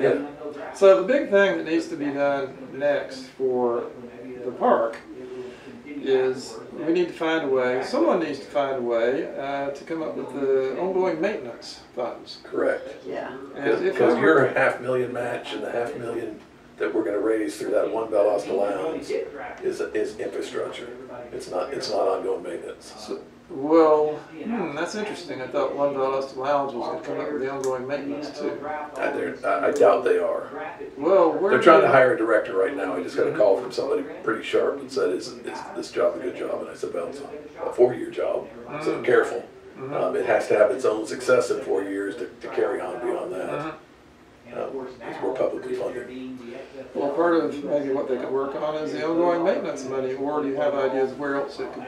Yeah. So the big thing that needs to be done next for the park is we need to find a way, someone needs to find a way uh, to come up with the ongoing maintenance funds. Correct. Yeah. And if Because I your were- half million match and the half million that we're gonna raise through that one Valdosta Lowndes is, is infrastructure. It's not, it's not ongoing maintenance. so- Well, that's interesting. I thought One Valdosta Lowndes was going to come up with the ongoing maintenance too. I, they're- I I doubt they are. Well, where They're trying to hire a director right now. I just got a call from somebody pretty sharp and said, is, is this job a good job? And I said, well, it's a four-year job, so careful. Um, it has to have its own success in four years to, to carry on beyond that. Mhm. Uh, It's more publicly funded. Well, part of maybe what they could work on is the ongoing maintenance money, or do you have ideas where else it could